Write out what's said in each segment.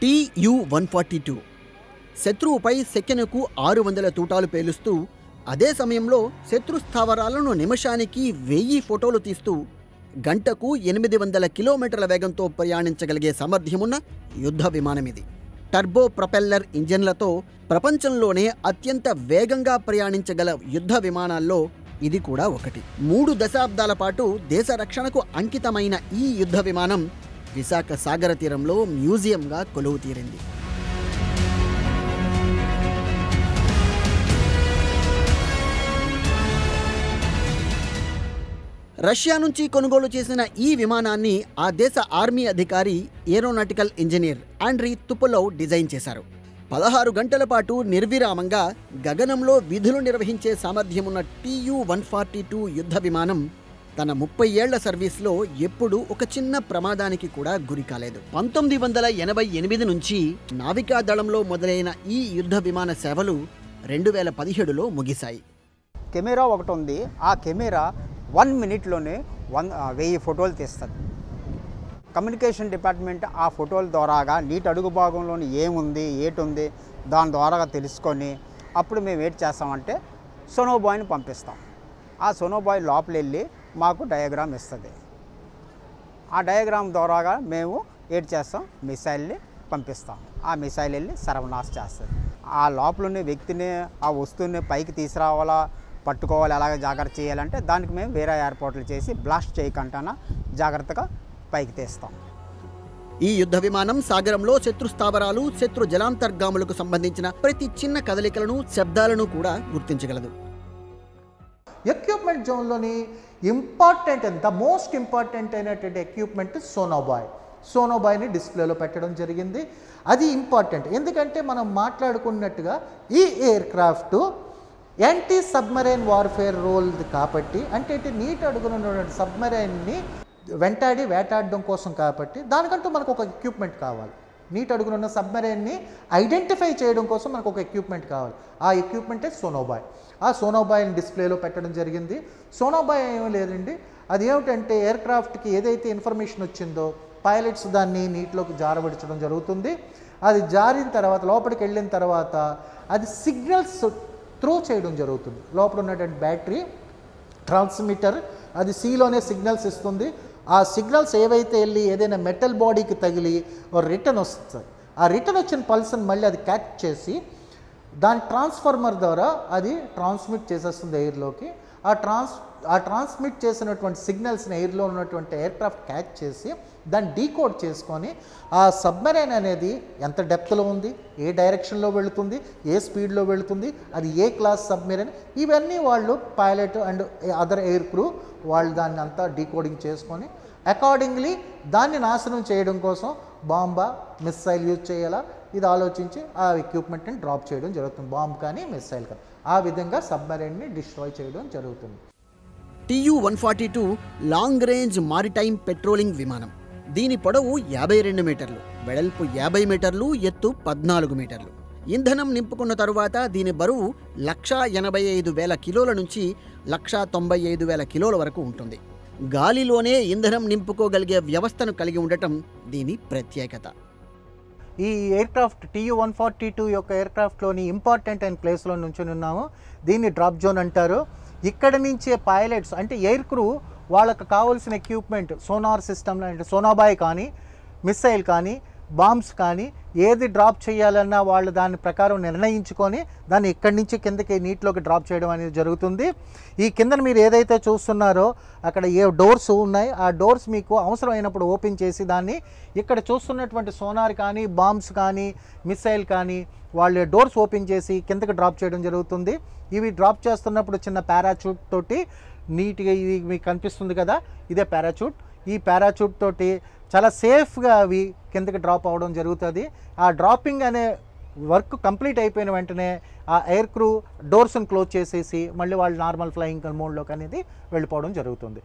TU one forty two. శత్రువుపై సెకెనుకు ఆరు వందల తూటాలు పేలుస్తూ అదే సమయంలో శత్రు స్థావరాలను నిమిషానికి వెయ్యి ఫోటోలు తీస్తూ గంటకు ఎనిమిది వందల కిలోమీటర్ల వేగంతో ప్రయాణించగలిగే సామర్థ్యమున్న యుద్ధ విమానం ఇది టర్బో ప్రొపెల్లర్ ఇంజన్లతో ప్రపంచంలోనే అత్యంత వేగంగా ప్రయాణించగల యుద్ధ విమానాల్లో ఇది కూడా ఒకటి. మూడు దశాబ్దాల పాటు దేశ రక్షణకు అంకితమైన ఈ యుద్ధ విమానం విశాఖ సాగర తీరంలో మ్యూజియంగా కొలువు తీరింది. రష్యా నుంచి కొనుగోలు చేసిన ఈ విమానాన్ని ఆ దేశ ఆర్మీ అధికారి aeronautical engineer Andrei Tupolev design చేశారు. పదహారు గంటల పాటు నిర్విరామంగా గగనంలో విధులు నిర్వహించే సామర్థ్యమున్న టీయు వన్ ఫార్టీ టూ యుద్ధ విమానం తన ముప్పై ఏళ్ళ సర్వీస్లో ఎప్పుడూ ఒక చిన్న ప్రమాదానికి కూడా గురి కాలేదు. పంతొమ్మిది వందల ఎనభై ఎనిమిది నుంచి నావికా దళంలో మొదలైన ఈ యుద్ధ విమాన సేవలు రెండు వేల పదిహేడులో ముగిశాయి. కెమెరా ఒకటి ఉంది. ఆ కెమెరా వన్ మినిట్లోనే వన్ వెయ్యి ఫోటోలు తీస్తుంది. కమ్యూనికేషన్ డిపార్ట్మెంట్ ఆ ఫోటోల ద్వారాగా నీటి అడుగు భాగంలోని ఏముంది ఏటుంది దాని ద్వారాగా తెలుసుకొని అప్పుడు మేము ఏం చేస్తామంటే సోనోబాయ్ని పంపిస్తాం. ఆ సోనోబాయ్ లోపల వెళ్ళి మాకు డయాగ్రామ్ ఇస్తుంది. ఆ డయాగ్రామ్ ద్వారాగా మేము ఏడ్ చేస్తాం మిసైల్ని పంపిస్తాం. ఆ మిసైల్ వెళ్ళి సర్వనాశ చేస్తుంది. ఆ లోపలున్న వ్యక్తిని ఆ వస్తువుని పైకి తీసుకురావాలా పట్టుకోవాలి ఎలాగ జాగ్రత్త చేయాలంటే దానికి మేము వేరే ఏర్పాట్లు చేసి బ్లాస్ట్ చేయకుండా జాగ్రత్తగా పైకి తీస్తాం. ఈ యుద్ధ విమానం సాగరంలో శత్రు స్థావరాలు శత్రు జలాంతర్గాములకు సంబంధించిన ప్రతి చిన్న కదలికలను శబ్దాలను కూడా గుర్తించగలదు. Equipment జోన్లోని important and the most important అయినటువంటి ఎక్విప్మెంట్ సోనోబాయ్ సోనోబాయ్ని డిస్ప్లేలో పెట్టడం జరిగింది. అది ఇంపార్టెంట్ ఎందుకంటే మనం మాట్లాడుకున్నట్టుగా ఈ aircraft anti submarine warfare role కాబట్టి అంటే ఇటు నీటి అడుగునున్నటువంటి సబ్మరైన్ని వెంటాడి వేటాడడం కోసం కాబట్టి దానికంటూ మనకు ఒక ఎక్విప్మెంట్ కావాలి. నీటి అడుగునున్న సబ్మెరైన్ని ఐడెంటిఫై చేయడం కోసం మనకు ఒక ఎక్విప్మెంట్ కావాలి. ఆ ఎక్విప్మెంటే సోనోబాయ్ ఆ సోనోబాయ్ని డిస్ప్లేలో పెట్టడం జరిగింది. సోనోబాయ్ ఏమీ లేదండి. అది ఏమిటంటే ఎయిర్ క్రాఫ్ట్కి ఏదైతే ఇన్ఫర్మేషన్ వచ్చిందో పైలట్స్ దాన్ని నీటిలోకి జారబడించడం జరుగుతుంది. అది జారిన తర్వాత లోపలికి వెళ్ళిన తర్వాత అది సిగ్నల్స్ త్రూ చేయడం జరుగుతుంది. లోపల ఉన్నటువంటి బ్యాటరీ ట్రాన్స్మిటర్ అది సీలోనే సిగ్నల్స్ ఇస్తుంది. ఆ సిగ్నల్స్ ఏవైతే వెళ్ళి ఏదైనా మెటల్ బాడీకి తగిలి రిటర్న్ వస్తుంది. ఆ రిటర్న్ వచ్చిన పల్స్ని మళ్ళీ అది క్యాచ్ చేసి దాని ట్రాన్స్ఫార్మర్ ద్వారా అది ట్రాన్స్మిట్ చేసేస్తుంది ఎయిర్లోకి. ఆ ట్రాన్స్ ఆ ట్రాన్స్మిట్ చేసినటువంటి సిగ్నల్స్ని ఎయిర్లో ఉన్నటువంటి ఎయిర్క్రాఫ్ట్ క్యాచ్ చేసి దాన్ని డీకోడ్ చేసుకొని ఆ సబ్మెరైన్ అనేది ఎంత డెప్త్లో ఉంది ఏ డైరెక్షన్లో వెళుతుంది ఏ స్పీడ్లో వెళుతుంది అది ఏ క్లాస్ సబ్మెరైన్ ఇవన్నీ వాళ్ళు pilot and other air crew వాళ్ళు దాన్ని అంతా డీకోడింగ్ చేసుకొని అకార్డింగ్లీ దాన్ని నాశనం చేయడం కోసం బాంబా మిస్సైల్ యూజ్ చేయాలా ఇది ఆలోచించి ఆ ఎక్విప్మెంట్ని డ్రాప్ చేయడం జరుగుతుంది. బాంబ్ కానీ మిస్సైల్ కానీ. ఆ విధంగా సబ్మెరైన్ని డిస్ట్రాయ్ చేయడం జరుగుతుంది. TU one forty two long range maritime patrolling విమానం. దీని పొడవు యాభై రెండు మీటర్లు వెడల్పు యాభై మీటర్లు ఎత్తు పద్నాలుగు మీటర్లు. ఇంధనం నింపుకున్న తరువాత దీని బరువు లక్షా ఎనభై ఐదు వేల కిలోల నుంచి లక్షా తొంభై ఐదు వేల కిలోల వరకు ఉంటుంది. గాలిలోనే ఇంధనం నింపుకోగలిగే వ్యవస్థను కలిగి ఉండటం దీని ప్రత్యేకత. ఈ aircraft TU one forty two యొక్క ఎయిర్క్రాఫ్ట్లోని ఇంపార్టెంట్ అయిన ప్లేస్లో నుంచి ఉన్నాము. దీన్ని డ్రాప్ జోన్ అంటారు. ఇక్కడ నుంచే పైలట్స్ అంటే ఎయిర్ క్రూ వాళ్ళకు కావాల్సిన ఎక్విప్మెంట్ సోనార్ సిస్టమ్ అంటే సోనాబాయ్ కానీ మిస్సైల్ కానీ బాంబ్స్ కానీ ఏది డ్రాప్ చేయాలన్నా వాళ్ళు దాని ప్రకారం నిర్ణయించుకొని దాన్ని ఇక్కడి నుంచి కిందకి నీటిలోకి డ్రాప్ చేయడం అనేది జరుగుతుంది. ఈ కిందన మీరు ఏదైతే చూస్తున్నారో అక్కడ ఏ డోర్స్ ఉన్నాయి ఆ డోర్స్ మీకు అవసరమైనప్పుడు ఓపెన్ చేసి దాన్ని ఇక్కడ చూస్తున్నటువంటి సోనార్ కానీ బాంబ్స్ కానీ మిసైల్ కానీ వాళ్ళు డోర్స్ ఓపెన్ చేసి కిందకి డ్రాప్ చేయడం జరుగుతుంది. ఇవి డ్రాప్ చేస్తున్నప్పుడు చిన్న పారాచూట్ తోటి నీట్గా ఇది మీకు కనిపిస్తుంది కదా ఇదే పారాచూట్. ఈ పారాచూట్ తోటి చాలా సేఫ్గా అవి కిందకి డ్రాప్ అవ్వడం జరుగుతుంది. ఆ డ్రాపింగ్ అనే వర్క్ కంప్లీట్ అయిపోయిన వెంటనే ఆ ఎయిర్ క్రూ డోర్స్ని క్లోజ్ చేసేసి మళ్ళీ వాళ్ళు నార్మల్ ఫ్లయింగ్ మోడ్లోకి అనేది వెళ్ళిపోవడం జరుగుతుంది.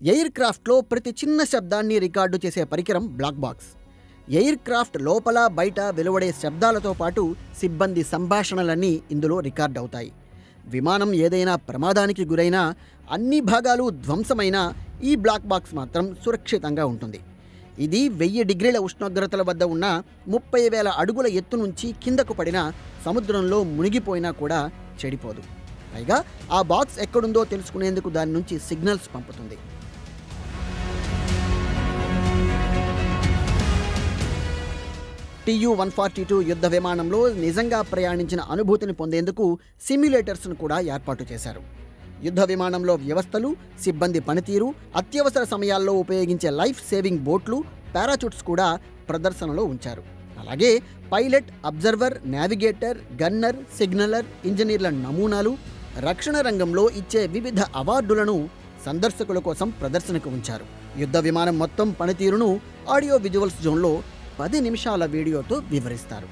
ఎయిర్ క్రాఫ్ట్లో ప్రతి చిన్న శబ్దాన్ని రికార్డు చేసే పరికరం బ్లాక్ బాక్స్. ఎయిర్ క్రాఫ్ట్ లోపల బయట వెలువడే శబ్దాలతో పాటు సిబ్బంది సంభాషణలన్నీ ఇందులో రికార్డ్ అవుతాయి. విమానం ఏదైనా ప్రమాదానికి గురైనా అన్ని భాగాలు ధ్వంసమైనా ఈ బ్లాక్ బాక్స్ మాత్రం సురక్షితంగా ఉంటుంది. ఇది వెయ్యి డిగ్రీల ఉష్ణోగ్రతల వద్ద ఉన్న ముప్పై వేల అడుగుల ఎత్తు నుంచి కిందకు పడిన సముద్రంలో మునిగిపోయినా కూడా చెడిపోదు. పైగా ఆ బాక్స్ ఎక్కడుందో తెలుసుకునేందుకు దాని నుంచి సిగ్నల్స్ పంపుతుంది. టియు వన్ ఫార్టీ టూ యుద్ధ విమానంలో నిజంగా ప్రయాణించిన అనుభూతిని పొందేందుకు సిమ్యులేటర్స్ను కూడా ఏర్పాటు చేశారు. యుద్ధ విమానంలో వ్యవస్థలు సిబ్బంది పనితీరు అత్యవసర సమయాల్లో ఉపయోగించే లైఫ్ సేవింగ్ బోట్లు పారాచూట్స్ కూడా ప్రదర్శనలో ఉంచారు. అలాగే pilot observer navigator gunner signaller ఇంజనీర్ల నమూనాలు రక్షణ రంగంలో ఇచ్చే వివిధ అవార్డులను సందర్శకుల కోసం ప్రదర్శనకు ఉంచారు. యుద్ధ విమానం మొత్తం పనితీరును ఆడియో విజువల్స్ జోన్లో పది నిమిషాల వీడియోతో వివరిస్తారు.